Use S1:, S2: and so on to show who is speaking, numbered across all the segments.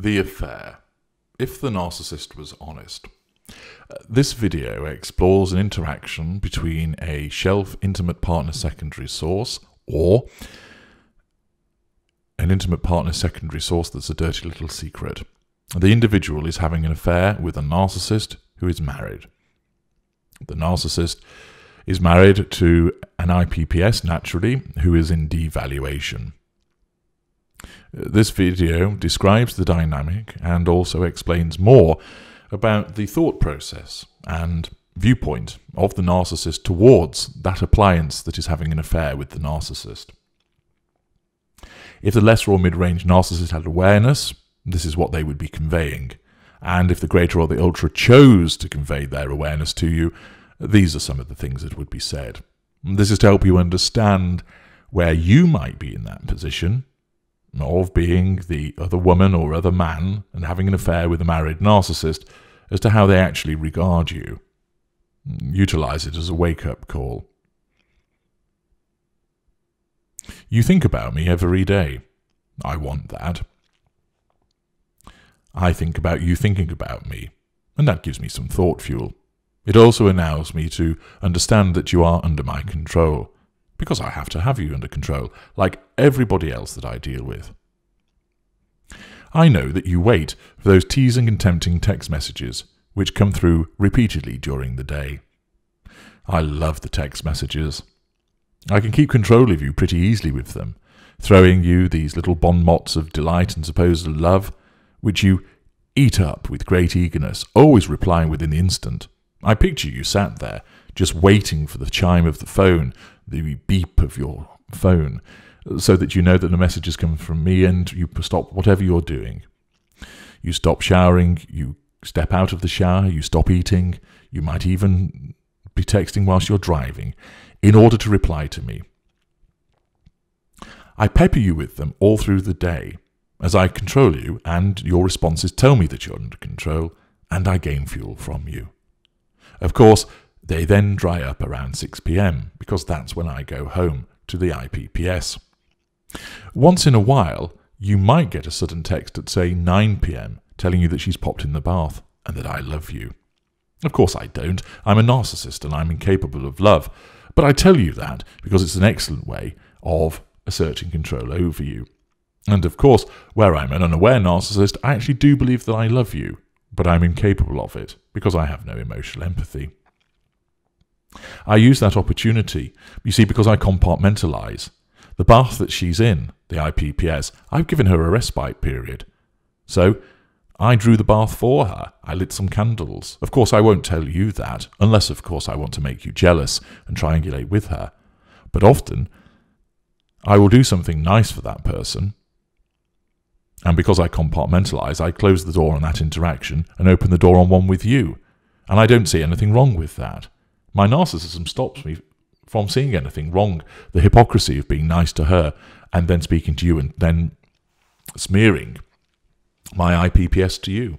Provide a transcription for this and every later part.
S1: The affair. If the narcissist was honest. Uh, This video explores an interaction between a shelf intimate partner secondary source or an intimate partner secondary source that's a dirty little secret. The individual is having an affair with a narcissist who is married. The narcissist is married to an IPPS, naturally, who is in devaluation. This video describes the dynamic and also explains more about the thought process and viewpoint of the narcissist towards that appliance that is having an affair with the narcissist. If the lesser or mid range narcissist had awareness, this is what they would be conveying. And if the greater or the ultra chose to convey their awareness to you, these are some of the things that would be said. This is to help you understand where you might be in that position of being the other woman or other man and having an affair with a married narcissist as to how they actually regard you. Utilize it as a wake up call. You think about me every day. I want that. I think about you thinking about me, and that gives me some thought fuel. It also allows me to understand that you are under my control, because I have to have you under control, like everybody else that I deal with. I know that you wait for those teasing and tempting text messages which come through repeatedly during the day. I love the text messages. I can keep control of you pretty easily with them, throwing you these little bon mots of delight and supposed love, which you eat up with great eagerness, always replying within the instant. I picture you sat there, just waiting for the chime of the phone, the beep of your phone, so that you know that the message has come from me and you stop whatever you're doing. You stop showering, you step out of the shower, you stop eating, you might even be texting whilst you're driving, in order to reply to me. I pepper you with them all through the day, as I control you, and your responses tell me that you're under control, and I gain fuel from you. Of course, they then dry up around 6 pm, because that's when I go home to the IPPS. Once in a while, you might get a sudden text at, say, 9 pm telling you that she's popped in the bath and that I love you. Of course, I don't. I'm a narcissist and I'm incapable of love. But I tell you that because it's an excellent way of asserting control over you. And of course, where I'm an unaware narcissist, I actually do believe that I love you, but I'm incapable of it because I have no emotional empathy. I use that opportunity, you see, because I compartmentalize. The bath that she's in, the IPPS, I've given her a respite period. So I drew the bath for her. I lit some candles. Of course, I won't tell you that, unless, of course, I want to make you jealous and triangulate with her. But often, I will do something nice for that person. And because I compartmentalize, I close the door on that interaction and open the door on one with you. And I don't see anything wrong with that. My narcissism stops me from seeing anything wrong. The hypocrisy of being nice to her and then speaking to you and then smearing my IPPS to you.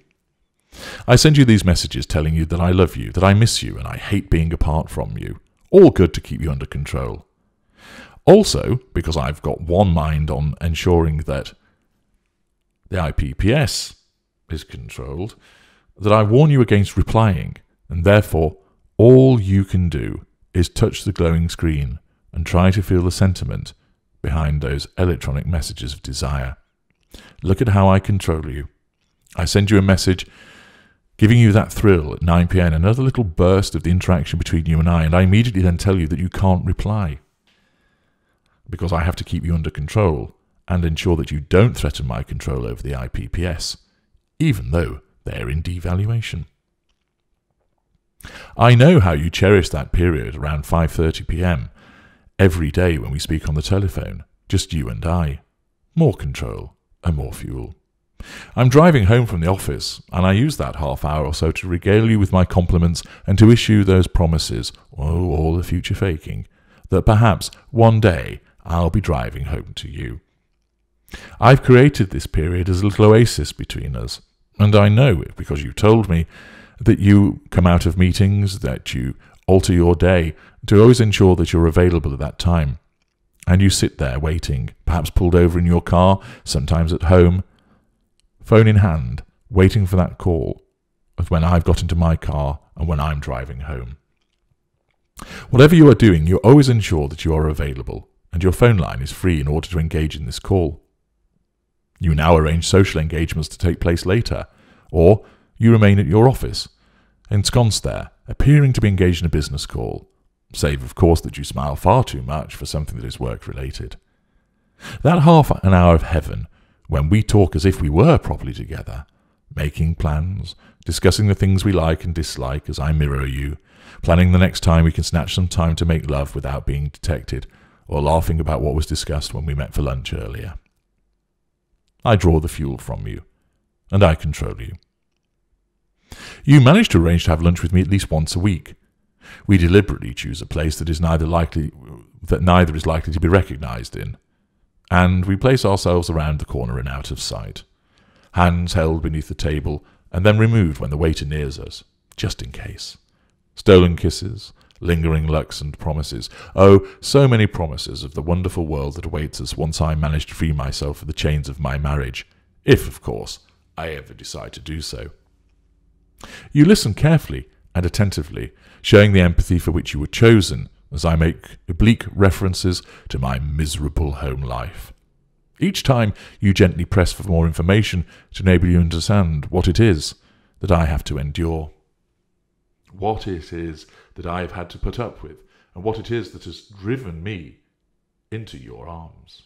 S1: I send you these messages telling you that I love you, that I miss you, and I hate being apart from you. All good to keep you under control. Also, because I've got one mind on ensuring that the IPPS is controlled, that I warn you against replying, and therefore all you can do is touch the glowing screen and try to feel the sentiment behind those electronic messages of desire. Look at how I control you. I send you a message giving you that thrill at 9 pm, another little burst of the interaction between you and I, and I immediately then tell you that you can't reply because I have to keep you under control and ensure that you don't threaten my control over the IPPS, even though they're in devaluation. I know how you cherish that period around 5:30 p.m. every day when we speak on the telephone, just you and I. More control and more fuel. I'm driving home from the office, and I use that half hour or so to regale you with my compliments and to issue those promises, oh, all the future faking, that perhaps one day I'll be driving home to you. I've created this period as a little oasis between us, and I know it because you told me that you come out of meetings, that you alter your day to always ensure that you're available at that time. And you sit there waiting, perhaps pulled over in your car, sometimes at home, phone in hand, waiting for that call, as when I've got into my car and when I'm driving home. Whatever you are doing, you always ensure that you are available and your phone line is free in order to engage in this call. You now arrange social engagements to take place later, or you remain at your office, ensconced there, appearing to be engaged in a business call, save, of course, that you smile far too much for something that is work related. That half an hour of heaven, when we talk as if we were properly together, making plans, discussing the things we like and dislike as I mirror you, planning the next time we can snatch some time to make love without being detected, or laughing about what was discussed when we met for lunch earlier. I draw the fuel from you, and I control you. You manage to arrange to have lunch with me at least once a week. We deliberately choose a place that is neither likely that neither is likely to be recognized in, and we place ourselves around the corner and out of sight, hands held beneath the table and then removed when the waiter nears us, just in case. Stolen kisses, lingering looks and promises. Oh, so many promises of the wonderful world that awaits us once I manage to free myself of the chains of my marriage, if, of course, I ever decide to do so. You listen carefully and attentively, showing the empathy for which you were chosen, as I make oblique references to my miserable home life. Each time you gently press for more information to enable you to understand what it is that I have to endure. What it is that I have had to put up with, and what it is that has driven me into your arms.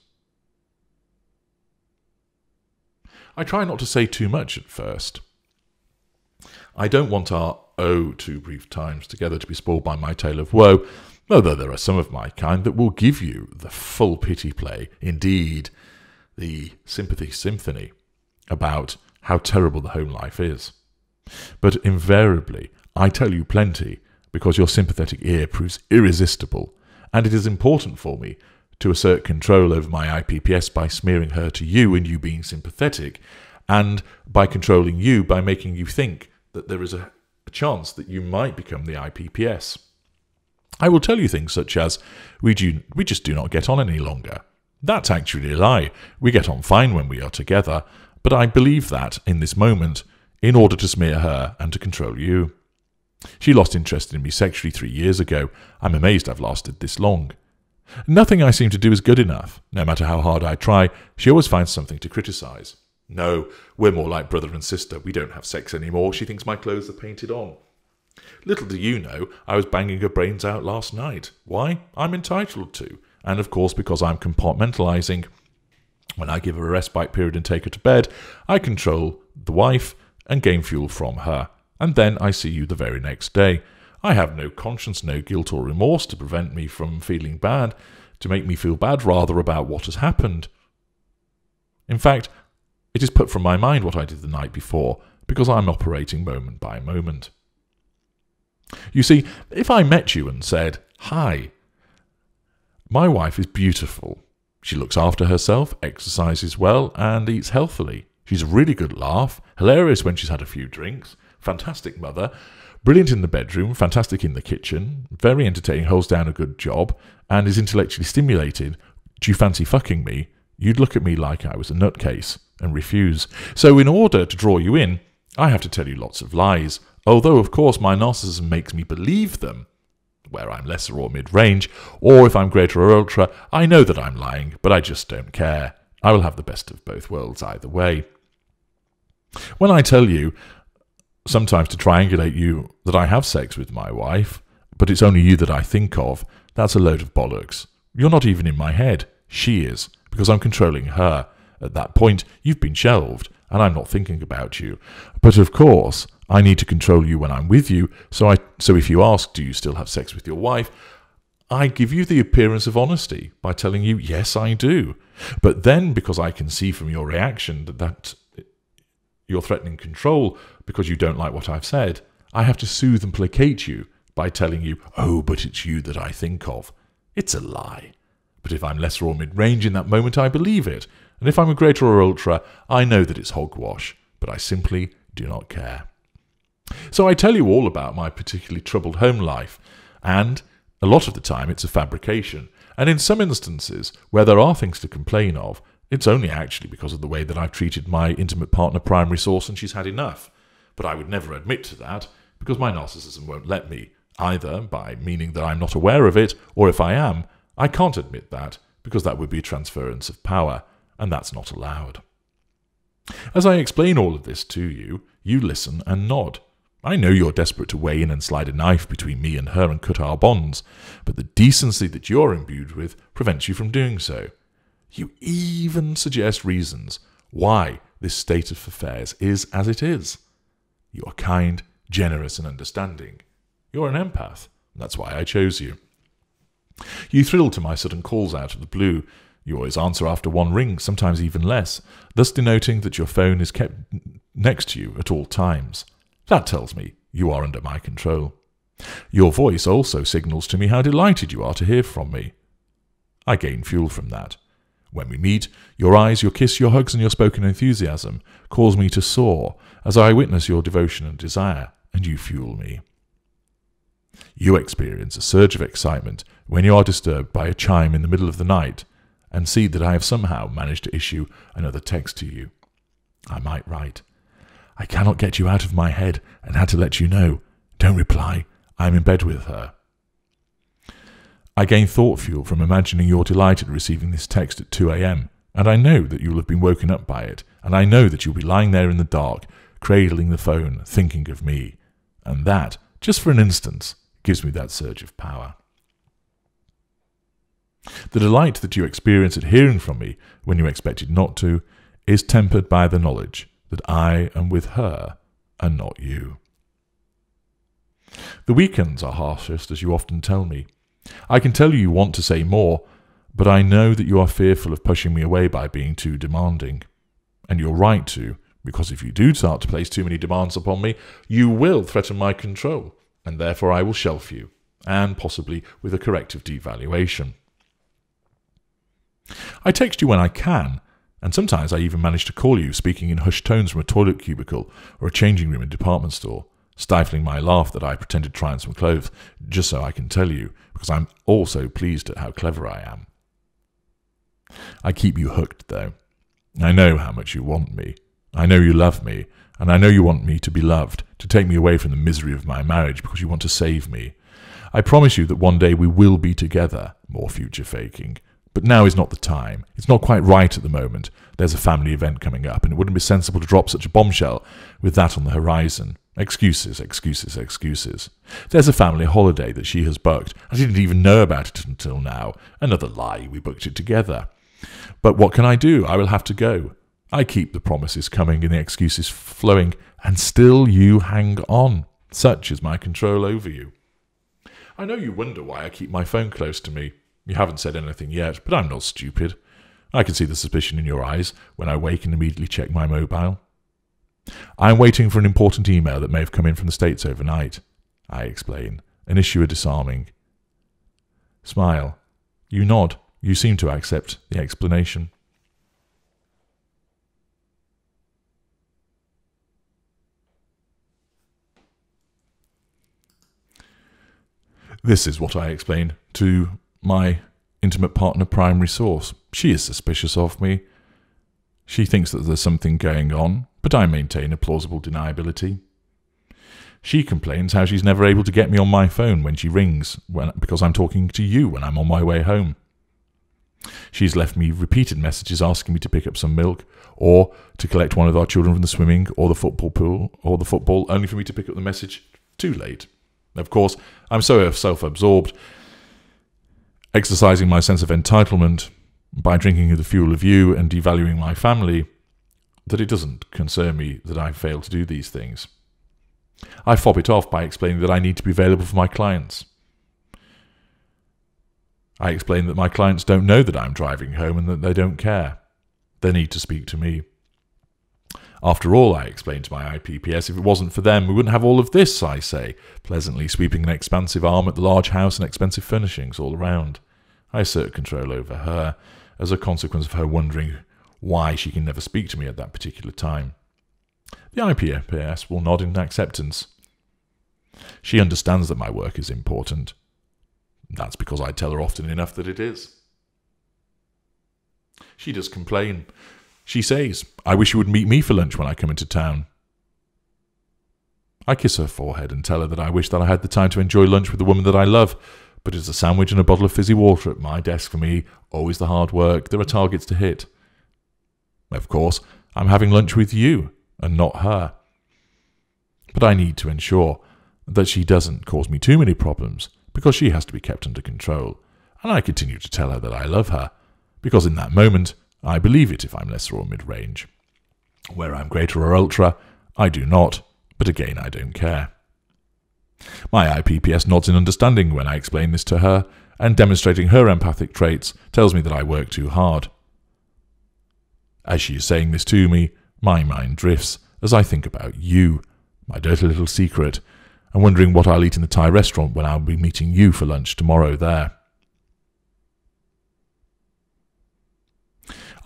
S1: I try not to say too much at first. I don't want our oh two brief times together to be spoiled by my tale of woe, although there are some of my kind that will give you the full pity play, indeed, the sympathy symphony about how terrible the home life is. But invariably, I tell you plenty because your sympathetic ear proves irresistible, and it is important for me to assert control over my IPPS by smearing her to you and you being sympathetic, and by controlling you by making you think that there is a, a chance that you might become the IPPS. I will tell you things such as, we, do, we just do not get on any longer. That's actually a lie. We get on fine when we are together, but I believe that, in this moment, in order to smear her and to control you. She lost interest in me sexually three years ago. I'm amazed I've lasted this long. Nothing I seem to do is good enough. No matter how hard I try, she always finds something to criticize. No, we're more like brother and sister. We don't have sex anymore. She thinks my clothes are painted on. Little do you know, I was banging her brains out last night. Why? I'm entitled to. And of course, because I'm compartmentalizing. When I give her a respite period and take her to bed, I control the wife and gain fuel from her and then I see you the very next day. I have no conscience, no guilt or remorse to prevent me from feeling bad, to make me feel bad rather about what has happened. In fact, it is put from my mind what I did the night before, because I'm operating moment by moment. You see, if I met you and said, Hi, my wife is beautiful. She looks after herself, exercises well, and eats healthily. She's a really good laugh, hilarious when she's had a few drinks, fantastic mother, brilliant in the bedroom, fantastic in the kitchen, very entertaining, holds down a good job, and is intellectually stimulated. Do you fancy fucking me? You'd look at me like I was a nutcase and refuse. So, in order to draw you in, I have to tell you lots of lies, although, of course, my narcissism makes me believe them. Where I'm lesser or mid range, or if I'm greater or ultra, I know that I'm lying, but I just don't care. I will have the best of both worlds either way. When I tell you sometimes to triangulate you that I have sex with my wife, but it's only you that I think of, that's a load of bollocks. You're not even in my head. She is, because I'm controlling her. At that point, you've been shelved, and I'm not thinking about you. But of course, I need to control you when I'm with you, so I so if you ask, do you still have sex with your wife? I give you the appearance of honesty by telling you, yes, I do. But then, because I can see from your reaction that, that you're threatening control because you don't like what I've said, I have to soothe and placate you by telling you, oh, but it's you that I think of. It's a lie. But if I'm lesser or mid range in that moment, I believe it. And if I'm a greater or ultra, I know that it's hogwash, but I simply do not care. So I tell you all about my particularly troubled home life, and a lot of the time it's a fabrication. And in some instances, where there are things to complain of, It's only actually because of the way that I've treated my intimate partner primary source and she's had enough. But I would never admit to that because my narcissism won't let me, either by meaning that I'm not aware of it, or if I am, I can't admit that because that would be a transference of power, and that's not allowed. As I explain all of this to you, you listen and nod. I know you're desperate to weigh in and slide a knife between me and her and cut our bonds, but the decency that you're imbued with prevents you from doing so. You even suggest reasons why this state of affairs is as it is. You are kind, generous, and understanding. You're an empath. and That's why I chose you. You thrill to my sudden calls out of the blue. You always answer after one ring, sometimes even less, thus denoting that your phone is kept next to you at all times. That tells me you are under my control. Your voice also signals to me how delighted you are to hear from me. I gain fuel from that. When we meet, your eyes, your kiss, your hugs, and your spoken enthusiasm cause me to soar as I witness your devotion and desire, and you fuel me. You experience a surge of excitement when you are disturbed by a chime in the middle of the night and see that I have somehow managed to issue another text to you. I might write, I cannot get you out of my head and had to let you know. Don't reply. I am in bed with her. I gain thought fuel from imagining you're delighted receiving this text at 2 a.m., and I know that you'll have been woken up by it, and I know that you'll be lying there in the dark, cradling the phone, thinking of me. And that, just for an instant, gives me that surge of power. The delight that you experience at hearing from me when you expected not to is tempered by the knowledge that I am with her and not you. The weekends are harshest, as you often tell me, I can tell you you want to say more, but I know that you are fearful of pushing me away by being too demanding. And you're right to, because if you do start to place too many demands upon me, you will threaten my control, and therefore I will shelf you, and possibly with a corrective devaluation. I text you when I can, and sometimes I even manage to call you speaking in hushed tones from a toilet cubicle or a changing room in a department store stifling my laugh that I pretend to try on some clothes just so I can tell you, because I'm also pleased at how clever I am. I keep you hooked, though. I know how much you want me. I know you love me, and I know you want me to be loved, to take me away from the misery of my marriage because you want to save me. I promise you that one day we will be together, more future faking. But now is not the time. It's not quite right at the moment. There's a family event coming up, and it wouldn't be sensible to drop such a bombshell with that on the horizon. Excuses, excuses, excuses. There's a family holiday that she has booked. I didn't even know about it until now. Another lie, we booked it together. But what can I do? I will have to go. I keep the promises coming and the excuses flowing, and still you hang on. Such is my control over you. I know you wonder why I keep my phone close to me. You haven't said anything yet, but I'm not stupid. I can see the suspicion in your eyes when I wake and immediately check my mobile. I am waiting for an important email that may have come in from the States overnight. I explain, and issue a disarming. Smile. You nod. You seem to accept the explanation. This is what I explain to my intimate partner primary source. She is suspicious of me. She thinks that there's something going on, but I maintain a plausible deniability. She complains how she's never able to get me on my phone when she rings when, because I'm talking to you when I'm on my way home. She's left me repeated messages asking me to pick up some milk or to collect one of our children from the swimming or the football pool or the football, only for me to pick up the message too late. Of course, I'm so self absorbed, exercising my sense of entitlement by drinking of the fuel of you and devaluing my family that it doesn't concern me that I fail to do these things. I fob it off by explaining that I need to be available for my clients. I explain that my clients don't know that I'm driving home and that they don't care. They need to speak to me. After all, I explain to my IPPS, if it wasn't for them, we wouldn't have all of this, I say, pleasantly sweeping an expansive arm at the large house and expensive furnishings all around. I assert control over her, as a consequence of her wondering why she can never speak to me at that particular time. The IPPS will nod in acceptance. She understands that my work is important. That's because I tell her often enough that it is. She does complain. She says, I wish you would meet me for lunch when I come into town. I kiss her forehead and tell her that I wish that I had the time to enjoy lunch with the woman that I love, but it's a sandwich and a bottle of fizzy water at my desk for me, always the hard work, there are targets to hit. Of course, I'm having lunch with you, and not her. But I need to ensure that she doesn't cause me too many problems, because she has to be kept under control, and I continue to tell her that I love her, because in that moment I believe it if I'm lesser or mid range. Where I'm greater or ultra, I do not, but again I don't care. My IPPS nods in understanding when I explain this to her, and demonstrating her empathic traits tells me that I work too hard. As she is saying this to me, my mind drifts as I think about you, my dirty little secret, and wondering what I'll eat in the Thai restaurant when I'll be meeting you for lunch tomorrow there.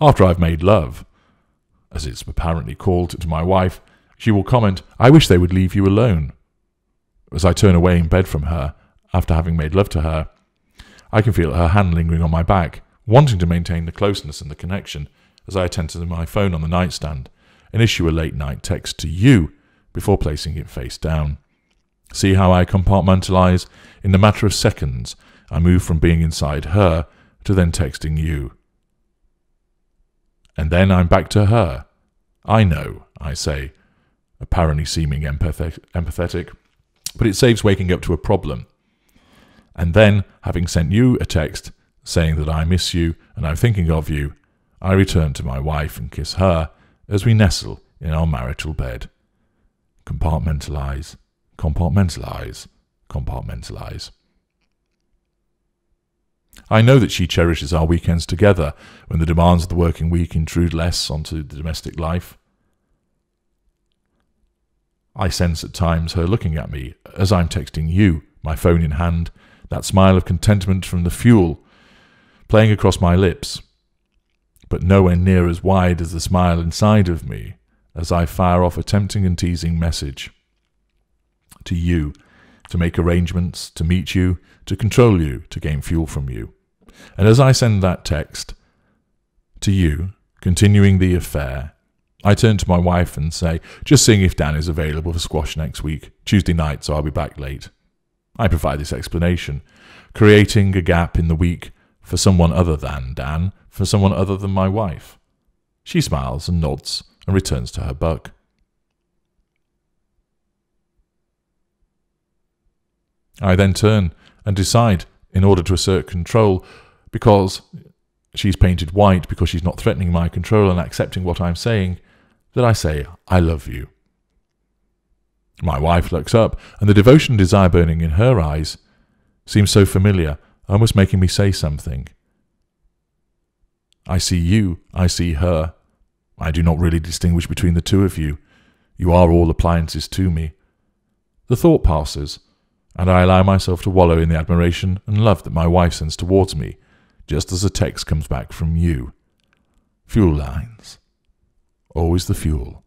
S1: After I've made love, as it's apparently called to my wife, she will comment, I wish they would leave you alone. As I turn away in bed from her, after having made love to her, I can feel her hand lingering on my back, wanting to maintain the closeness and the connection as I attend to my phone on the nightstand and issue a late night text to you before placing it face down. See how I compartmentalize? In the matter of seconds, I move from being inside her to then texting you. And then I'm back to her. I know, I say, apparently seeming empathetic, but it saves waking up to a problem. And then, having sent you a text saying that I miss you and I'm thinking of you, I return to my wife and kiss her as we nestle in our marital bed. Compartmentalize, compartmentalize, compartmentalize. I know that she cherishes our weekends together when the demands of the working week intrude less onto the domestic life. I sense at times her looking at me as I'm texting you, my phone in hand, that smile of contentment from the fuel playing across my lips, but nowhere near as wide as the smile inside of me as I fire off a tempting and teasing message to you to make arrangements, to meet you, to control you, to gain fuel from you. And as I send that text to you, continuing the affair, I turn to my wife and say, just seeing if Dan is available for squash next week, Tuesday night, so I'll be back late. I provide this explanation, creating a gap in the week for someone other than Dan, for someone other than my wife. She smiles and nods and returns to her buck. I then turn and decide, in order to assert control, because she's painted white, because she's not threatening my control and accepting what I'm saying, that I say, I love you. My wife looks up, and the devotion desire burning in her eyes seems so familiar, almost making me say something. I see you, I see her. I do not really distinguish between the two of you. You are all appliances to me. The thought passes, and I allow myself to wallow in the admiration and love that my wife sends towards me, just as a text comes back from you. Fuel lines. Always the fuel.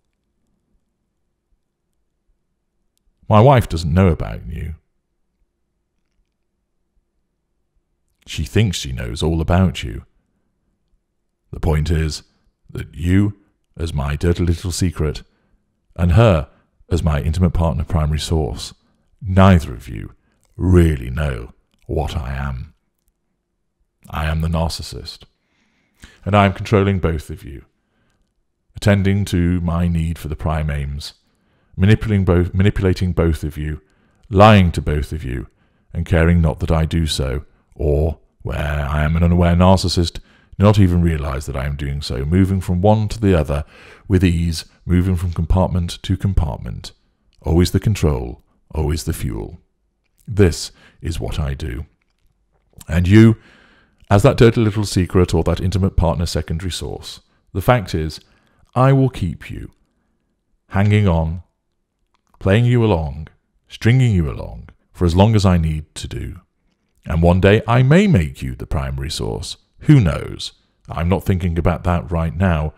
S1: My wife doesn't know about you. She thinks she knows all about you. The point is that you, as my dirty little secret, and her, as my intimate partner primary source, neither of you really know what I am. I am the narcissist, and I am controlling both of you attending to my need for the prime aims, manipulating both, manipulating both of you, lying to both of you, and caring not that I do so, or, where I am an unaware narcissist, not even realize that I am doing so, moving from one to the other with ease, moving from compartment to compartment. Always the control, always the fuel. This is what I do. And you, as that dirty little secret or that intimate partner secondary source, the fact is, I will keep you, hanging on, playing you along, stringing you along, for as long as I need to do. And one day I may make you the primary source. Who knows? I'm not thinking about that right now.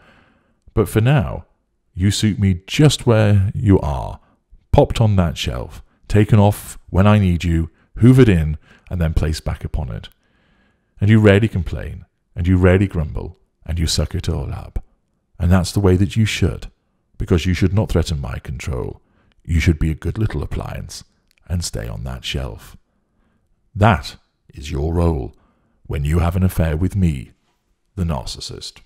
S1: But for now, you suit me just where you are, popped on that shelf, taken off when I need you, hoovered in, and then placed back upon it. And you rarely complain, and you rarely grumble, and you suck it all up. And that's the way that you should, because you should not threaten my control. You should be a good little appliance and stay on that shelf. That is your role when you have an affair with me, the narcissist.